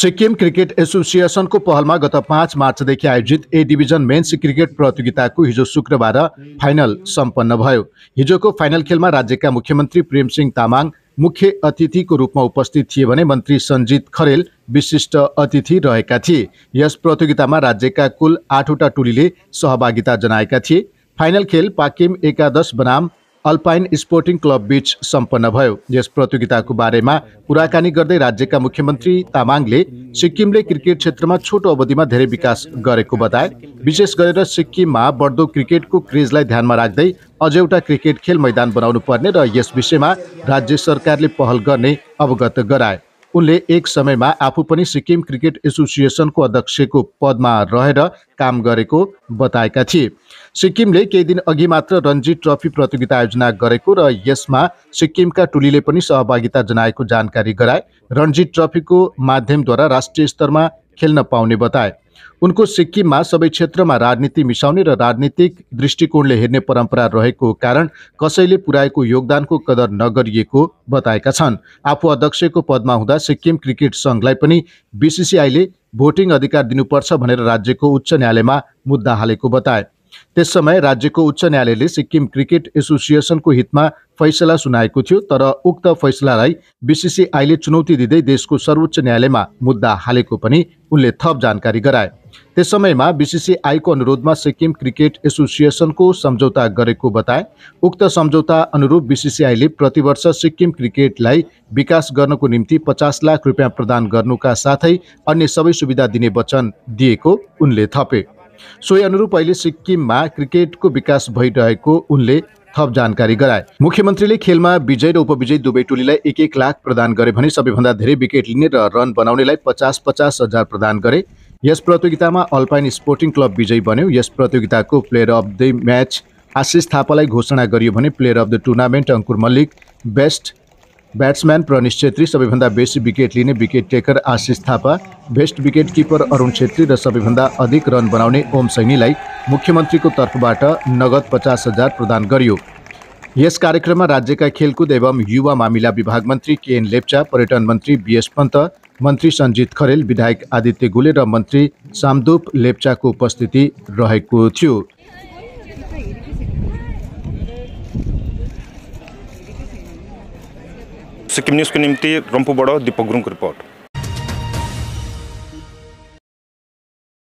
Sikkim cricket एसोसिएसनको पहलमा गत पाँच मार्चदेखि आयोजित ए डिभिजन मेन्स क्रिकेट प्रतियोगिताको हिजो शुक्रबार फाइनल सम्पन्न भयो। हिजोको फाइनल खेलमा राज्यका मुख्यमन्त्री प्रेमसिंह तामाङ मुख्य अतिथिको रूपमा उपस्थित थिए भने मन्त्री सञ्जित खरेल विशिष्ट अतिथि रहेका थिए। यस प्रतियोगितामा राज्यका कुल आठवटा टोलीले सहभागिता जनाएका थिए। फाइनल खेल पाकिम एकादश बनाम अल्पाइन स्पोर्टिङ क्लब बीच सम्पन्न भयो। यस प्रतियोगिताको बारेमा कुराकानी गर्दै राज्यका मुख्यमन्त्री तामाङले सिक्किमले क्रिकेट क्षेत्रमा छोटो अवधिमा धेरै विकास गरेको बताए। विशेष गरेर सिक्किममा बढ्दो क्रिकेटको क्रेजलाई ध्यानमा राख्दै अझ एउटा क्रिकेट खेल मैदान बनाउनु पर्ने र यस विषयमा राज्य सरकारले पहल गर्ने अवगत गराए। उनले एक समयमा आफू पनि सिक्किम क्रिकेट एसोसिएसनको अध्यक्षको पदमा रहेर काम गरेको बताएका थिए। सिक्किमले केही दिन अघि मात्र रणजी ट्रफी प्रतियोगिता आयोजना गरेको र यसमा सिक्किमका टोलीले पनि सहभागिता जनाएको जानकारी गराए। रणजी ट्रफीको माध्यमद्वारा राष्ट्रिय स्तरमा खेल्न पाउने बताए। उनको सिक्किममा सबै क्षेत्रमा राजनीति मिसाउने र राजनीतिक दृष्टिकोणले हेर्ने परम्परा रहेको कारण कसैले पुर्याएको योगदानको कदर नगरिएको बताएका छन्। आफू अध्यक्षको पदमा हुँदा सिक्किम क्रिकेट सङ्घलाई पनि बिसिसिआईले भोटिङ अधिकार दिनुपर्छ भनेर राज्यको उच्च न्यायालयमा मुद्दा हालेको बताए। त्यस समय राज्यको उच्च न्यायालयले सिक्किम क्रिकेट एसोसिएसनको हितमा फैसला सुनाएको थियो तर उक्त फैसलालाई बिसिसिआईले चुनौती दिँदै देशको सर्वोच्च न्यायालयमा मुद्दा हालेको पनि उनले थप जानकारी गराए। त्यस समयमा बिसिसिआईको अनुरोधमा सिक्किम क्रिकेट एसोसिएसनको सम्झौता गरेको बताए। उक्त सम्झौता अनुरूप बिसिसिआईले प्रतिवर्ष सिक्किम क्रिकेटलाई विकास गर्नको निम्ति पचास लाख रुपियाँ प्रदान गर्नुका साथै अन्य सबै सुविधा दिने वचन दिएको उनले थपे। सोही अनुरूप अहिले सिक्किममा क्रिकेटको विकास भइरहेको उनले थप जानकारी गराए। मुख्यमन्त्रीले खेलमा विजय र उपविजय दुवै टोलीलाई एक एक लाख प्रदान गरे भने सबैभन्दा धेरै विकेट लिने र रन बनाउनेलाई पचास पचास हजार प्रदान गरे। यस प्रतियोगितामा अल्पाइन स्पोर्टिङ क्लब विजयी बन्यो। यस प्रतियोगिताको player of the match Ashish थापालाई घोषणा गरियो भने player of the tournament Ankur Mallik best batsman Pranish Chhetri सबैभन्दा बेसी विकेट लिने wicket taker Ashish Thapa best wicket keeper Arun Chhetri र सबैभन्दा अधिक रन बनाउने ओम सैनीलाई मुख्यमन्त्रीको तर्फबाट नगद पचास हजार प्रदान गरियो। यस कार्यक्रममा राज्यका खेलकुद एवं युवा मामिला विभाग मन्त्री केएन लेप्चा पर्यटन मन्त्री बिएस पन्त मन्त्री सञ्जित खरेल विधायक आदित्य गुले र मन्त्री सामदुप लेप्चाको उपस्थिति रहेको थियो। सिक्किम न्यूज़ को निमित्त रंपू बड़ दीपक गुरु रिपोर्ट।